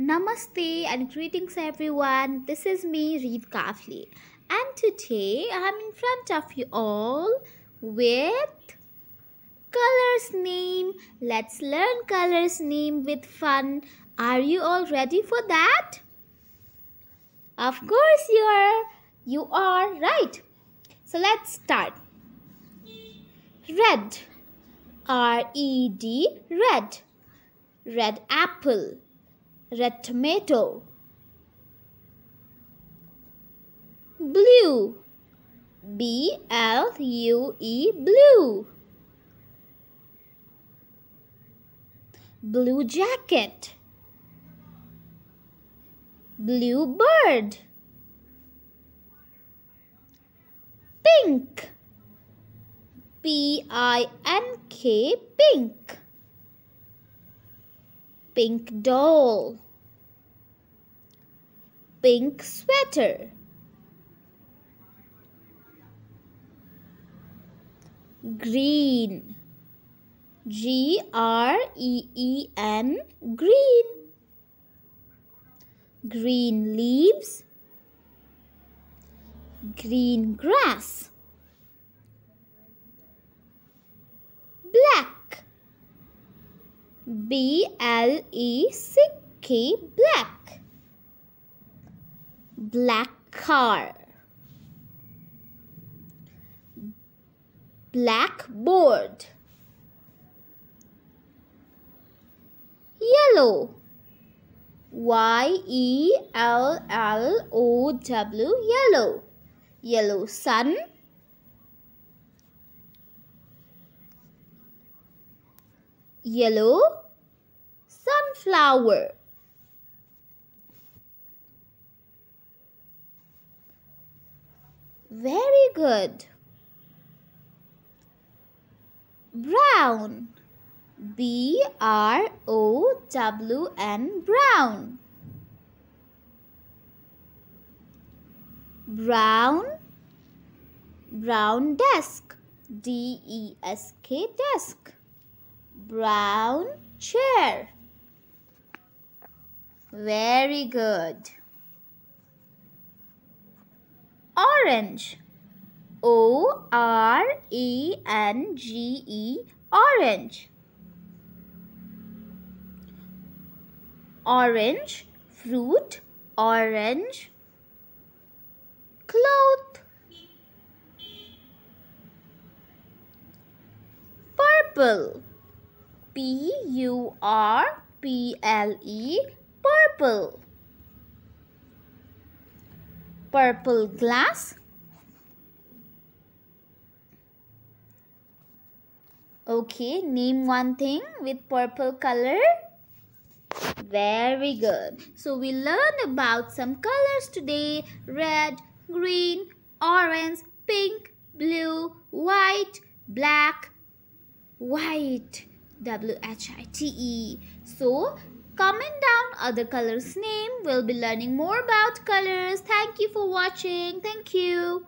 Namaste and greetings everyone. This is me, Reed Kafli, and today I'm in front of you all with colors name. Let's learn colors name with fun. Are you all ready for that? Of course you are. You are right. So let's start. Red. R E D red. Red apple. Red tomato. Blue. B L U E blue. Blue jacket. Blue bird. Pink. P I N K pink. Pink doll. Pink sweater. Green. G R E E N green. Green leaves. Green grass. Black. B L E C K black. Black car. Blackboard. Yellow. Y E L L O W yellow. Yellow sun. Yellow sunflower. Very good. Brown. B R O W N brown. Brown. Brown desk. D E S K desk. Brown chair. Very good. Orange. O R E N G E orange. Orange fruit, orange cloth. Purple. P U R P L E purple. Purple glass. Okay, name one thing with purple color. Very good. So we learned about some colors today. Red, green, orange, pink, blue, white, black, white. W-H-I-T-E. So comment down other colors name. We'll be learning more about colors. Thank you for watching. Thank you.